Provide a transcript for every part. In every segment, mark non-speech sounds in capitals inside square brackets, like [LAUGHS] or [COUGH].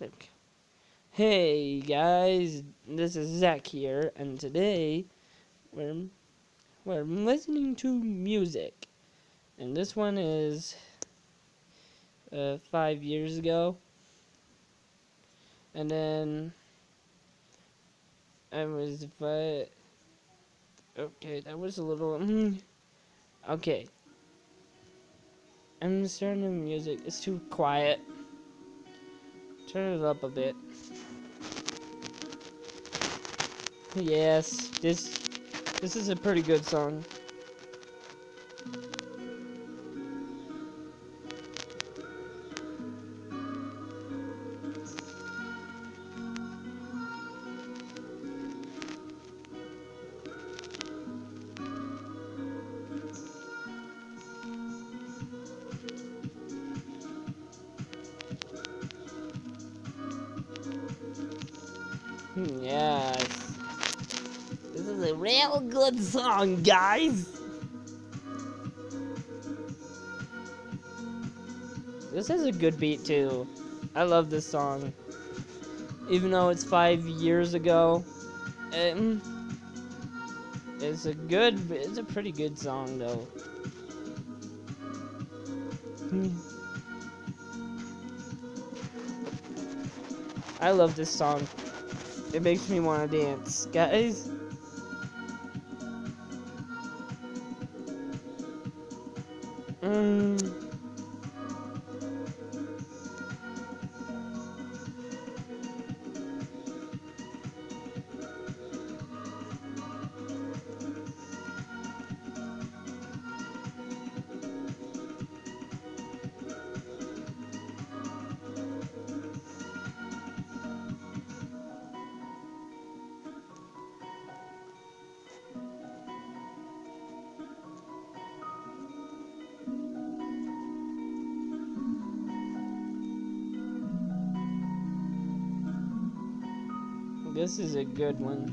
Okay. Hey guys, this is Zach here, and today we're we're listening to music, and this one is uh, five years ago, and then I was but okay, that was a little [LAUGHS] okay. I'm starting the music. It's too quiet. Turn it up a bit. Yes, this this is a pretty good song. Yes. This is a real good song, guys. This is a good beat too. I love this song. Even though it's five years ago, um, it's a good, it's a pretty good song though. Hmm. I love this song. It makes me want to dance. Guys, mm. This is a good one.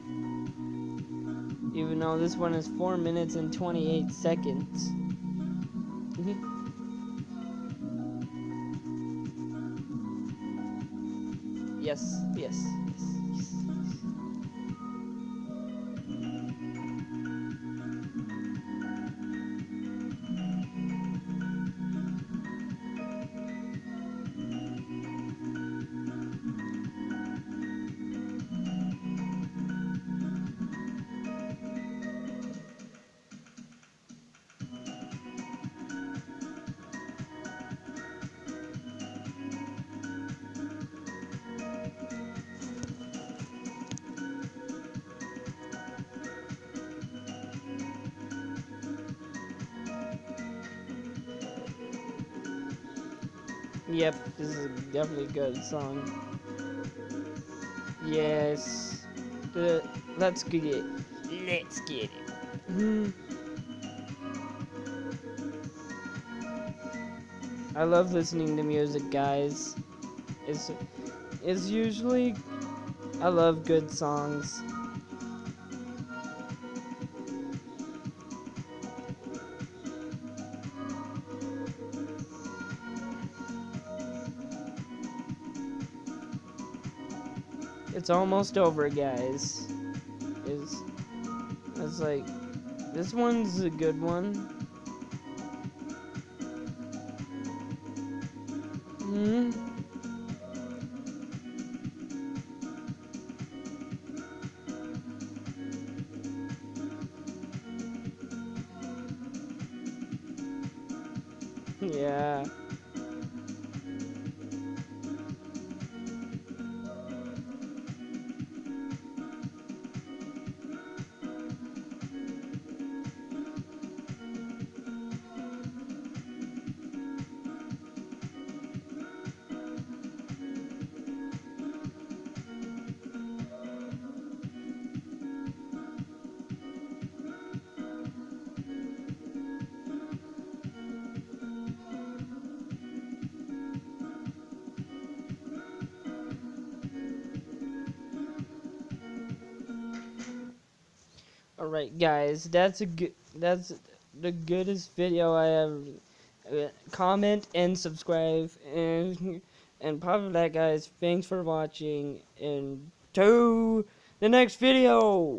Even though this one is 4 minutes and 28 seconds. [LAUGHS] yes, yes, yes, Yep, this is definitely a good song. Yes. The, let's get it. Let's get it. Hmm. I love listening to music, guys. It's, it's usually, I love good songs. It's almost over, guys. Is it's like this one's a good one. Hmm. Yeah. Alright guys, that's a good that's the goodest video I have uh, comment and subscribe and And of that, guys. Thanks for watching. And to the next video.